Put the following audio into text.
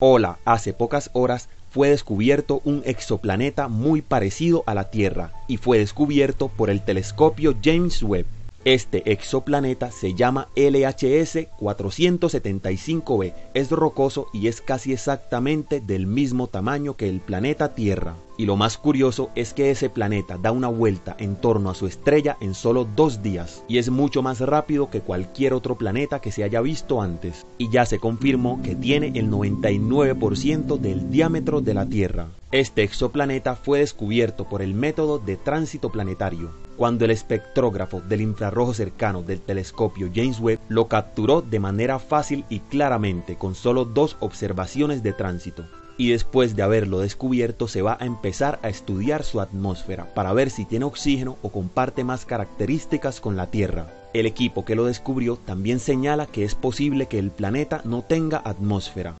Hola, hace pocas horas fue descubierto un exoplaneta muy parecido a la Tierra y fue descubierto por el telescopio James Webb. Este exoplaneta se llama LHS 475b, es rocoso y es casi exactamente del mismo tamaño que el planeta Tierra. Y lo más curioso es que ese planeta da una vuelta en torno a su estrella en solo dos días y es mucho más rápido que cualquier otro planeta que se haya visto antes. Y ya se confirmó que tiene el 99% del diámetro de la Tierra. Este exoplaneta fue descubierto por el método de tránsito planetario, cuando el espectrógrafo del infrarrojo cercano del telescopio James Webb lo capturó de manera fácil y claramente con solo dos observaciones de tránsito y después de haberlo descubierto se va a empezar a estudiar su atmósfera para ver si tiene oxígeno o comparte más características con la Tierra. El equipo que lo descubrió también señala que es posible que el planeta no tenga atmósfera,